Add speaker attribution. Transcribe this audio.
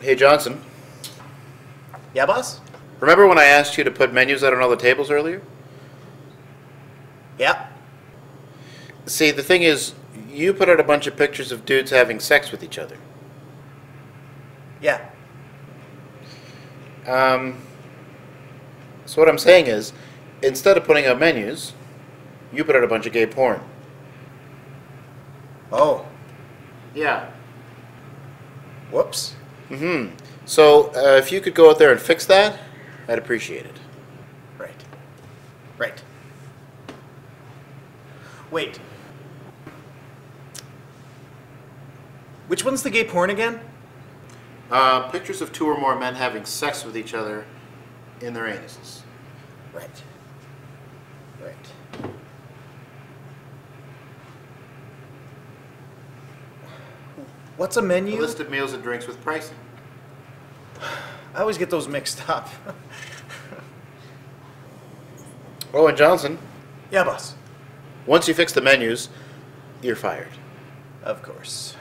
Speaker 1: Hey, Johnson.
Speaker 2: Yeah, boss?
Speaker 1: Remember when I asked you to put menus out on all the tables earlier?
Speaker 2: Yeah.
Speaker 1: See, the thing is, you put out a bunch of pictures of dudes having sex with each other.
Speaker 2: Yeah.
Speaker 1: Um, so what I'm saying is, instead of putting out menus, you put out a bunch of gay porn.
Speaker 2: Oh.
Speaker 1: Yeah.
Speaker 2: Whoops.
Speaker 1: Mm-hmm. So uh, if you could go out there and fix that, I'd appreciate it.
Speaker 2: Right. Right. Wait. Which one's the gay porn again?
Speaker 1: Uh, pictures of two or more men having sex with each other in their anuses.
Speaker 2: Right. Right. What's a
Speaker 1: A
Speaker 2: menu?
Speaker 1: list of meals and drinks with pricing.
Speaker 2: I always get those mixed up.
Speaker 1: Oh, and Johnson,
Speaker 2: yeah, boss.
Speaker 1: once you fix the menus, you're fired.
Speaker 2: Of course.